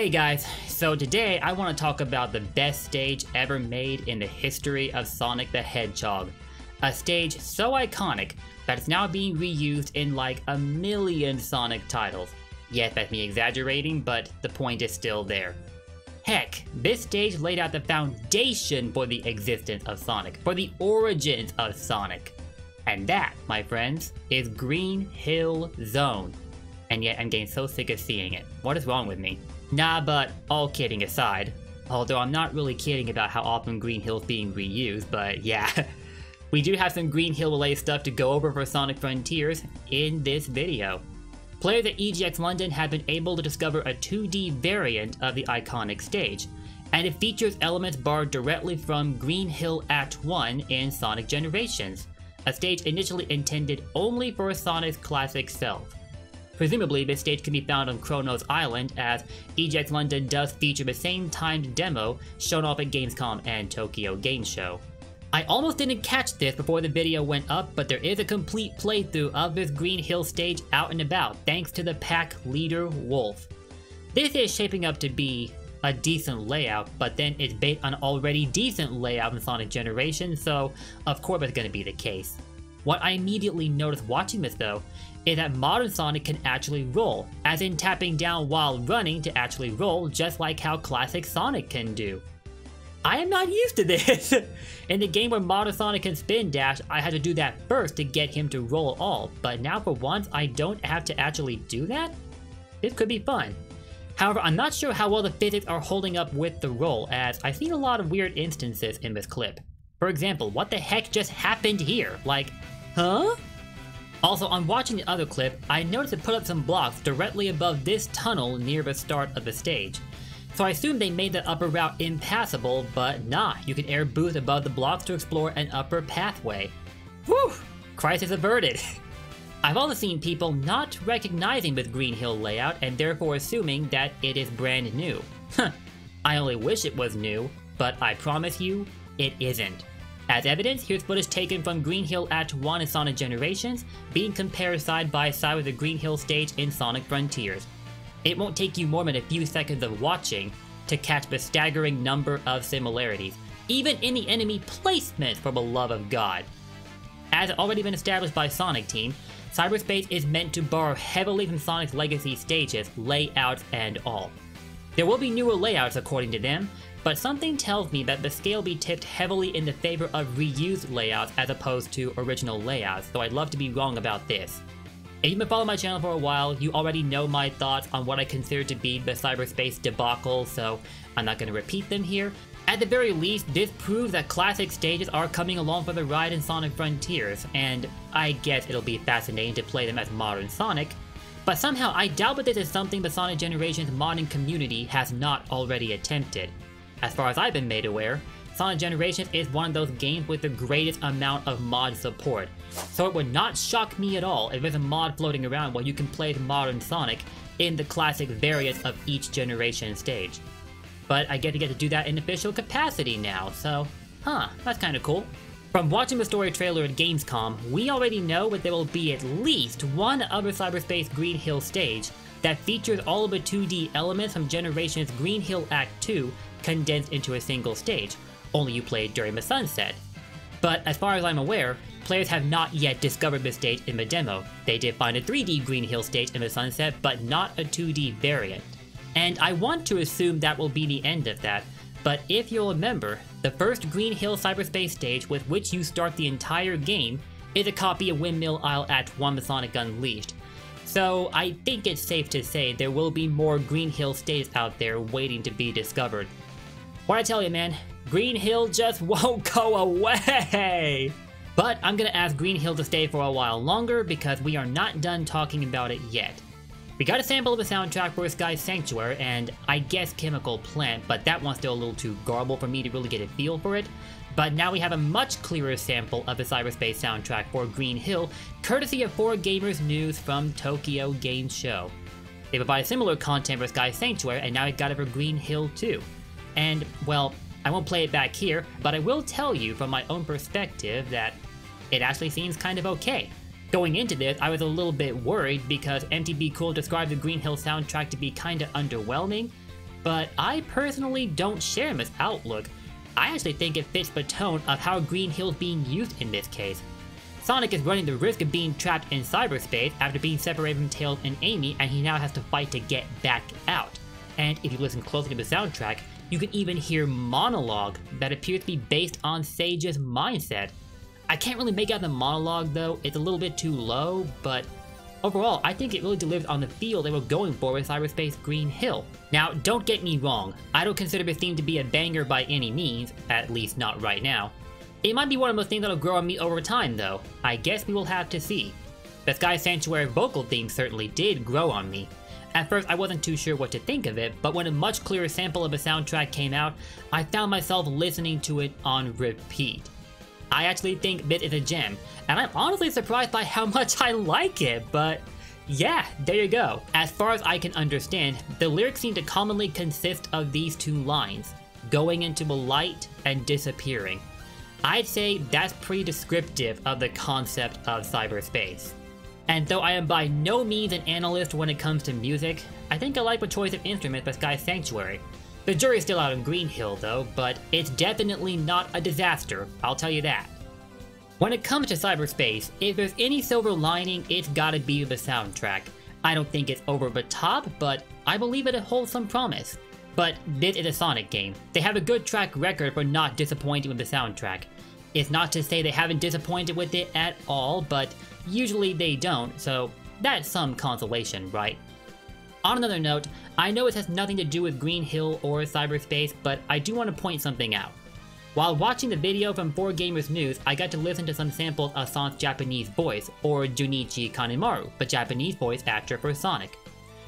Hey guys, so today I want to talk about the best stage ever made in the history of Sonic the Hedgehog. A stage so iconic that it's now being reused in like a million Sonic titles. Yes, that's me exaggerating, but the point is still there. Heck, this stage laid out the foundation for the existence of Sonic, for the origins of Sonic. And that, my friends, is Green Hill Zone. And yet I'm getting so sick of seeing it. What is wrong with me? Nah, but all kidding aside, although I'm not really kidding about how often Green Hill's being reused, but yeah. we do have some Green Hill related stuff to go over for Sonic Frontiers in this video. Players at EGX London have been able to discover a 2D variant of the iconic stage, and it features elements borrowed directly from Green Hill Act 1 in Sonic Generations, a stage initially intended only for Sonic's classic self. Presumably, this stage can be found on Kronos Island, as EGX London does feature the same timed demo shown off at Gamescom and Tokyo Game Show. I almost didn't catch this before the video went up, but there is a complete playthrough of this Green Hill stage out and about, thanks to the pack leader Wolf. This is shaping up to be a decent layout, but then it's based on already decent layout in Sonic Generation, so of course it's going to be the case. What I immediately noticed watching this though, is that modern Sonic can actually roll, as in tapping down while running to actually roll just like how classic Sonic can do. I am not used to this! In the game where modern Sonic can spin dash, I had to do that first to get him to roll at all, but now for once I don't have to actually do that? This could be fun. However, I'm not sure how well the physics are holding up with the roll, as I've seen a lot of weird instances in this clip. For example, what the heck just happened here? Like, huh? Also, on watching the other clip, I noticed it put up some blocks directly above this tunnel near the start of the stage. So I assumed they made the upper route impassable, but nah, you can air boost above the blocks to explore an upper pathway. Whew! Crisis averted! I've also seen people not recognizing this Green Hill layout and therefore assuming that it is brand new. Huh, I only wish it was new, but I promise you, it isn't. As evidence, here's footage taken from Green Hill Act 1 in Sonic Generations, being compared side by side with the Green Hill stage in Sonic Frontiers. It won't take you more than a few seconds of watching to catch the staggering number of similarities, even in the enemy placement for the love of God. As already been established by Sonic Team, cyberspace is meant to borrow heavily from Sonic's legacy stages, layouts and all. There will be newer layouts according to them, but something tells me that the scale be tipped heavily in the favor of reused layouts as opposed to original layouts, though I'd love to be wrong about this. If you've been following my channel for a while, you already know my thoughts on what I consider to be the cyberspace debacle, so I'm not going to repeat them here. At the very least, this proves that classic stages are coming along for the ride in Sonic Frontiers, and I guess it'll be fascinating to play them as modern Sonic, but somehow I doubt that this is something the Sonic Generations modding community has not already attempted. As far as I've been made aware, Sonic Generations is one of those games with the greatest amount of mod support, so it would not shock me at all if there's a mod floating around where you can play the modern Sonic in the classic variants of each generation stage. But I get to get to do that in official capacity now, so huh, that's kinda cool. From watching the story trailer at Gamescom, we already know that there will be at least one other cyberspace Green Hill stage that features all of the 2D elements from Generations Green Hill Act 2 condensed into a single stage, only you played during the sunset. But as far as I'm aware, players have not yet discovered this stage in the demo. They did find a 3D Green Hill stage in the sunset, but not a 2D variant. And I want to assume that will be the end of that, but if you'll remember, the first Green Hill cyberspace stage with which you start the entire game is a copy of Windmill Isle Act 1 The Sonic Unleashed. So I think it's safe to say there will be more Green Hill stages out there waiting to be discovered. What I tell you, man, Green Hill just won't go away! But I'm gonna ask Green Hill to stay for a while longer because we are not done talking about it yet. We got a sample of the soundtrack for Sky Sanctuary and I guess Chemical Plant, but that one's still a little too garbled for me to really get a feel for it. But now we have a much clearer sample of the cyberspace soundtrack for Green Hill, courtesy of 4Gamers News from Tokyo Game Show. They provide similar content for Sky Sanctuary and now we got it for Green Hill too. And, well, I won't play it back here, but I will tell you from my own perspective that it actually seems kind of okay. Going into this, I was a little bit worried because MTB Cool described the Green Hill soundtrack to be kinda underwhelming, but I personally don't share this outlook. I actually think it fits the tone of how Green Hill's being used in this case. Sonic is running the risk of being trapped in cyberspace after being separated from Tails and Amy, and he now has to fight to get back out. And if you listen closely to the soundtrack, you can even hear monologue that appears to be based on Sage's mindset. I can't really make out the monologue though, it's a little bit too low, but overall, I think it really delivers on the feel they were going for with Cyberspace Green Hill. Now, don't get me wrong, I don't consider this theme to be a banger by any means, at least not right now. It might be one of those things that'll grow on me over time though, I guess we will have to see. The Sky Sanctuary vocal theme certainly did grow on me, at first, I wasn't too sure what to think of it, but when a much clearer sample of the soundtrack came out, I found myself listening to it on repeat. I actually think this is a gem, and I'm honestly surprised by how much I like it, but yeah, there you go. As far as I can understand, the lyrics seem to commonly consist of these two lines, going into the light and disappearing. I'd say that's pretty descriptive of the concept of cyberspace. And though I am by no means an analyst when it comes to music, I think I like the choice of instrument by Sky Sanctuary. The jury's still out on Green Hill though, but it's definitely not a disaster, I'll tell you that. When it comes to cyberspace, if there's any silver lining, it's gotta be the soundtrack. I don't think it's over the top, but I believe it holds some promise. But this is a Sonic game. They have a good track record for not disappointing with the soundtrack. It's not to say they haven't disappointed with it at all, but Usually they don't, so that's some consolation, right? On another note, I know it has nothing to do with Green Hill or cyberspace, but I do want to point something out. While watching the video from 4Gamers News, I got to listen to some samples of Sonic's Japanese voice, or Junichi Kanemaru, the Japanese voice actor for Sonic.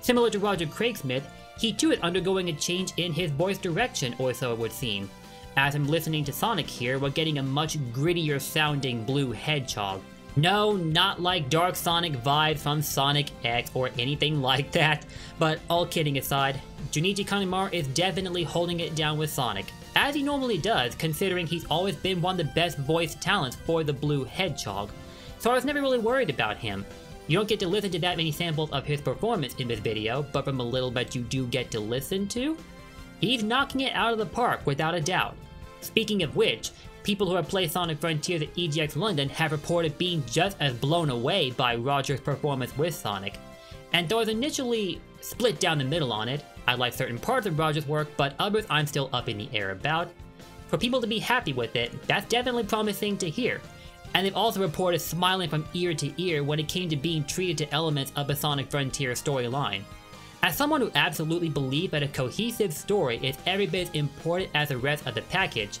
Similar to Roger Craig Smith, he too is undergoing a change in his voice direction, or so it would seem. As I'm listening to Sonic here, we're getting a much grittier sounding blue hedgehog, no, not like Dark Sonic vibes from Sonic X or anything like that, but all kidding aside, Junichi Kanemaru is definitely holding it down with Sonic, as he normally does considering he's always been one of the best voice talents for the Blue Hedgehog, so I was never really worried about him. You don't get to listen to that many samples of his performance in this video, but from a little bit you do get to listen to, he's knocking it out of the park without a doubt. Speaking of which, people who have played Sonic Frontiers at EGX London have reported being just as blown away by Roger's performance with Sonic. And though I was initially split down the middle on it, I like certain parts of Roger's work, but others I'm still up in the air about. For people to be happy with it, that's definitely promising to hear. And they've also reported smiling from ear to ear when it came to being treated to elements of the Sonic Frontier storyline. As someone who absolutely believes that a cohesive story is every bit as important as the rest of the package,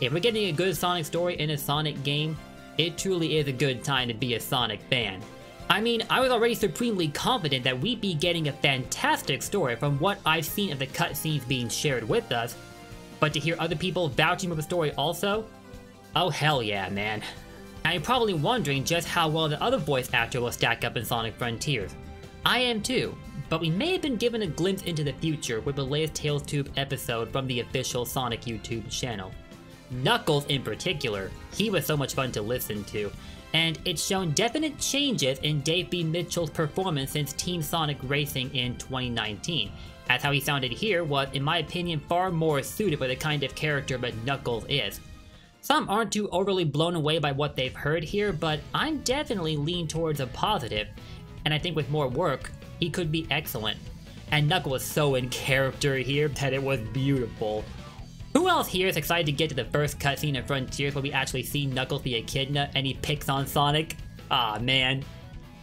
if we're getting a good Sonic story in a Sonic game, it truly is a good time to be a Sonic fan. I mean, I was already supremely confident that we'd be getting a fantastic story from what I've seen of the cutscenes being shared with us, but to hear other people vouching for the story also? Oh hell yeah, man. Now you're probably wondering just how well the other voice actor will stack up in Sonic Frontiers. I am too, but we may have been given a glimpse into the future with the latest Tails Tube episode from the official Sonic YouTube channel. Knuckles in particular, he was so much fun to listen to, and it's shown definite changes in Dave B. Mitchell's performance since Team Sonic Racing in 2019, as how he sounded here was, in my opinion, far more suited for the kind of character that Knuckles is. Some aren't too overly blown away by what they've heard here, but I'm definitely lean towards a positive, and I think with more work, he could be excellent. And Knuckles was so in character here that it was beautiful. Who else here is excited to get to the first cutscene in Frontiers where we actually see Knuckles be Echidna and he picks on Sonic? Ah man.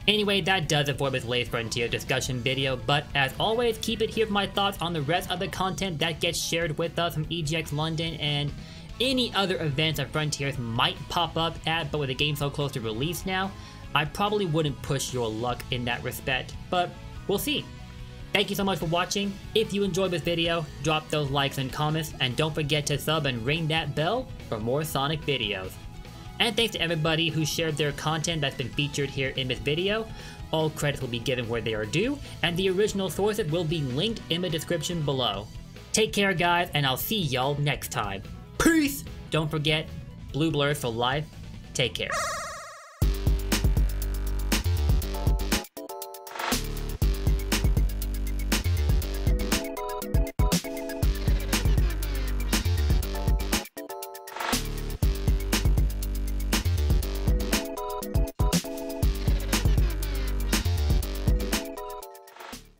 Anyway, that does it for this latest Frontier discussion video, but as always, keep it here for my thoughts on the rest of the content that gets shared with us from EGX London and any other events that Frontiers might pop up at, but with the game so close to release now, I probably wouldn't push your luck in that respect, but we'll see. Thank you so much for watching. If you enjoyed this video, drop those likes and comments, and don't forget to sub and ring that bell for more Sonic videos. And thanks to everybody who shared their content that's been featured here in this video. All credits will be given where they are due, and the original sources will be linked in the description below. Take care guys, and I'll see y'all next time. Peace! Don't forget, blue blurs for life. Take care.